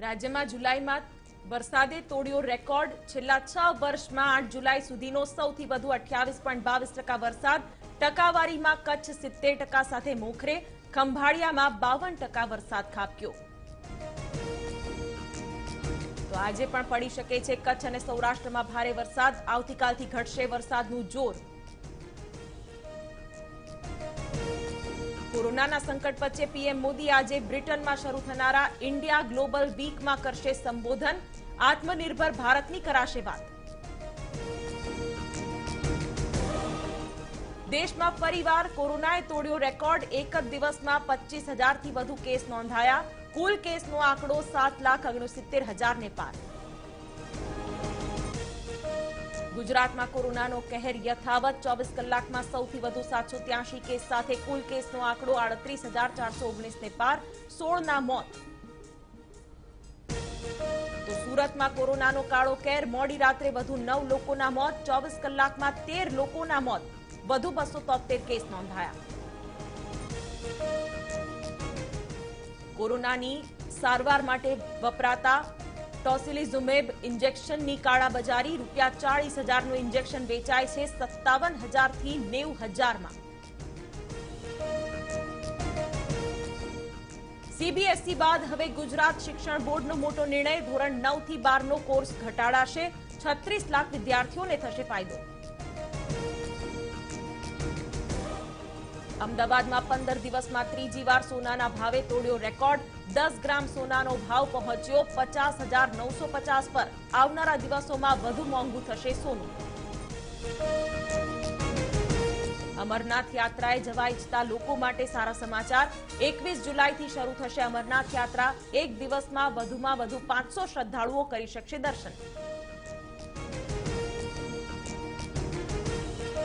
રાજ્યમાં જુલાઈમાં વરસાદે તોડ્યો રેકોર્ડ. છેલ્લા છ વર્ષમાં આઠ જુલાઈ સુધીનો સૌથી વધુ અઠ્યાવીસ પોઈન્ટ બાવીસ ટકા વરસાદ. ટકાવારીમાં કચ્છ સિત્તેર ટકા સાથે મોખરે. ખંભાળિયામાં બાવન ટકા વરસાદ ખાબક્યો. તો આજે પણ પડી શકે છે કચ્છ અને સૌરાષ્ટ્રમાં ભારે વરસાદ. આવતીકાલથી ઘટશે વરસાદનું જોર. કોરોનાના સંકટ વચ્ચે પીએમ મોદી આજે બ્રિટનમાં શરૂ થનારા ઇન્ડિયા ગ્લોબલ વીકમાં કરશે સંબોધન. આત્મનિર્ભર ભારતની કરાશે વાત. દેશમાં ફરીવાર કોરોનાએ તોડ્યો રેકોર્ડ. એક જ દિવસમાં પચીસ હજારથી વધુ કેસ નોંધાયા. કુલ કેસનો આંકડો સાત લાખ ઓગણસિત્તેર હજારને પાર. ગુજરાતમાં કોરોનાનો કહેર યથાવત, ચોવીસ કલાકમાં સૌથી વધુ સાતસો ત્યાસી કેસ સાથે કુલ કેસનો આંકડો આડત્રીસ હજાર ચારસો ઓગણીસને પાર સોળના મોત. તો સુરતમાં કોરોનાનો કાળો કેર મોડી રાત્રે વધુ નવ લોકોના મોત, ચોવીસ કલાકમાં તેર લોકોના મોત, વધુ બસો તોતેર કેસ નોંધાયા. કોરોનાની સારવાર માટે વપરાતા ટોસિલિઝુમેબ ઇન્જેક્શનની કાળાબજારી, રૂપિયા ચાળીસ હજારનું ઇન્જેક્શન વેચાય છે સત્તાવન હજારથી નેવું હજારમાં. સીબીએસઈ બાદ હવે ગુજરાત શિક્ષણ બોર્ડનો મોટો નિર્ણય ધોરણ નવથી બારનો કોર્સ ઘટાડાશે. છત્રીસ લાખ વિદ્યાર્થીઓને થશે ફાયદો. અમદાવાદમાં પંદર દિવસમાં ત્રીજી વાર સોનાના ભાવે તોડ્યો રેકોર્ડ. દસ ગ્રામ સોનાનો ભાવ પહોંચ્યો પચાસ હજાર નવસો પચાસ પર. આવનારા દિવસોમાં વધુ મોંઘું થશે સોનું. અમરનાથ યાત્રાએ જવા ઈચ્છતા લોકો માટે સારા સમાચાર. એકવીસ જુલાઈથી શરૂ થશે અમરનાથ યાત્રા. એક દિવસમાં વધુમાં વધુ પાંચસો શ્રદ્ધાળુઓ કરી શકશે દર્શન.